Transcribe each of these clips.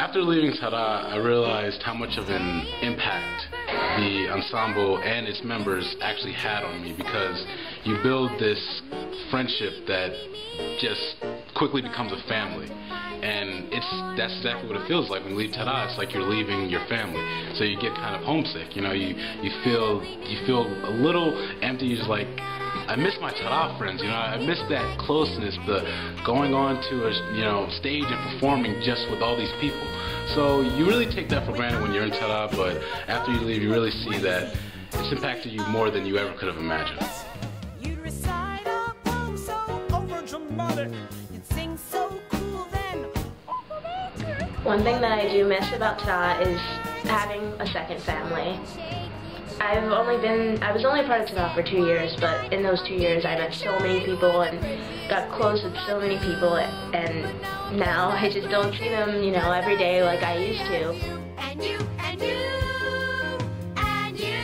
After leaving Tada, I realized how much of an impact the ensemble and its members actually had on me because you build this friendship that just quickly becomes a family. And it's that's exactly what it feels like when you leave Tada. It's like you're leaving your family. So you get kind of homesick. You know, you you feel you feel a little empty. You're just like I miss my Tada friends, you know, I miss that closeness, the going on to a you know stage and performing just with all these people. So you really take that for granted when you're in Tada, but after you leave, you really see that it's impacted you more than you ever could have imagined. One thing that I do miss about Tada is having a second family. I've only been, I was only part of Tada for two years, but in those two years I met so many people and got close with so many people and now I just don't see them, you know, every day like I used to. And you, and you, and you.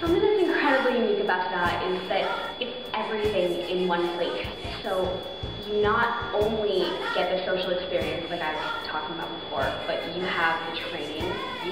Something that's incredibly unique about Tada is that it's everything in one place. So you not only get the social experience like I was talking about before, but you have the training,